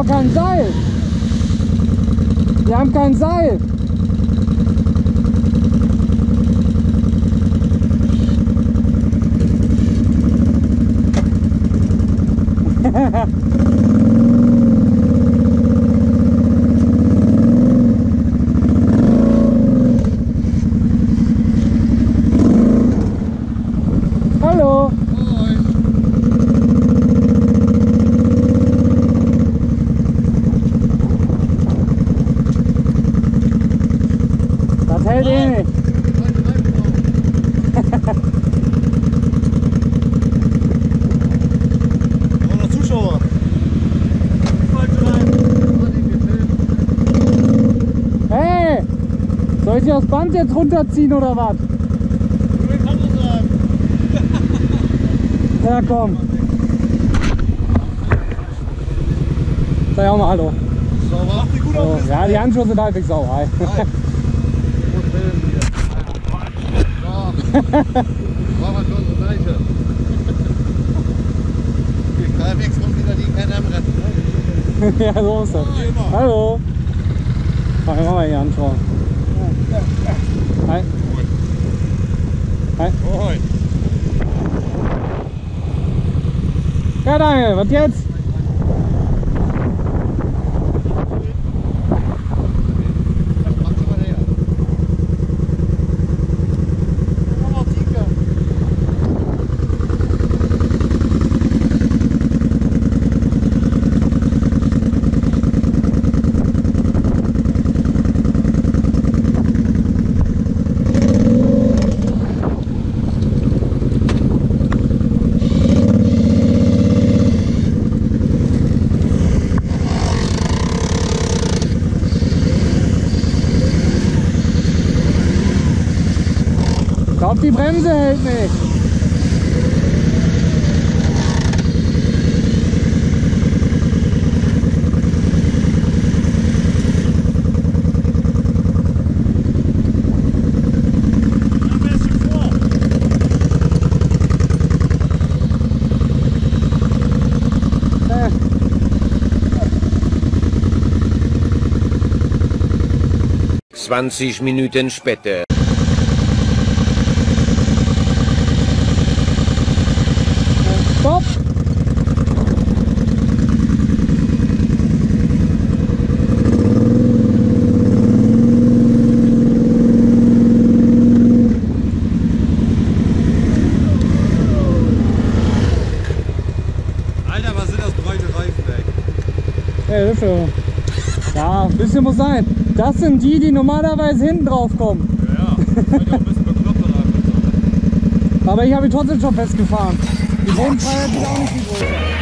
aber kein Seil. Wir haben kein Seil. Soll ich dir das Band jetzt runterziehen oder was? Ja, komm. Sag auch mal Hallo. Sauber. So, ja, die Handschuhe sind halbwegs sauer. Hi. Mal schon das Gleiche. Halbwegs kommt wieder die am Rennen. ja, so ist das. Hallo. Mach mal hier anschauen. Hi. Hi. Ja, Daniel, was jetzt? Die Bremse hält nicht. Zwanzig Minuten später. Ey? Ja. Ja, ein bisschen muss sein. Das sind die, die normalerweise hinten drauf kommen. Ja, die auch ein bisschen bekloppt. Aber ich habe ihn trotzdem schon festgefahren. Die Bodenfreiheit ist auch nicht größer.